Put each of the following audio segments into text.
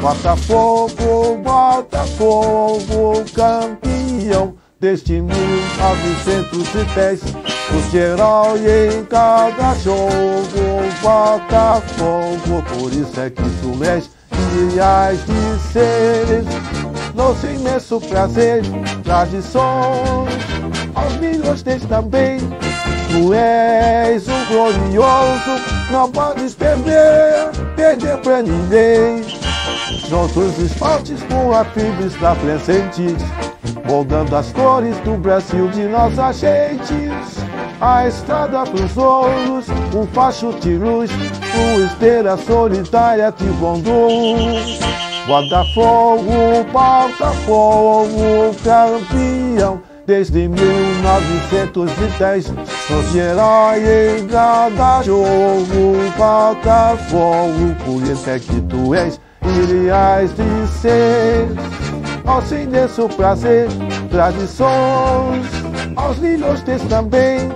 Botafogo, Botafogo, campeão desde 1910. O geral e em cada jogo, Botafogo, por isso é que tu mexe milhares de seres. Nosso imenso prazer, tradições, aos milhões tens também. Tu és um glorioso, não podes perder, perder pra ninguém. Nossos esportes com a está presente, moldando as cores do Brasil de nossa gente. A estrada pros ouros, um facho de luz, uma esteira solitária te conduz. Botafogo, Botafogo, campeão desde 1910. Nosso herói em cada jogo, Botafogo, por isso é que tu és, irias de ser. Ao imenso prazer, tradições, aos milhões tens também.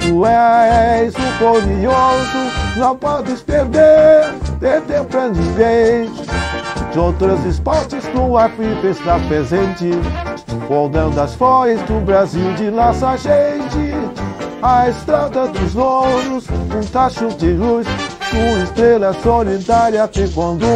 Tu és o glorioso, não podes perder, perder pra ninguém. De outros esportes, tua FIFA está presente, moldando as flores do Brasil de nossa gente. A estrada dos louros, um tacho de luz, tua estrela solitária te conduz.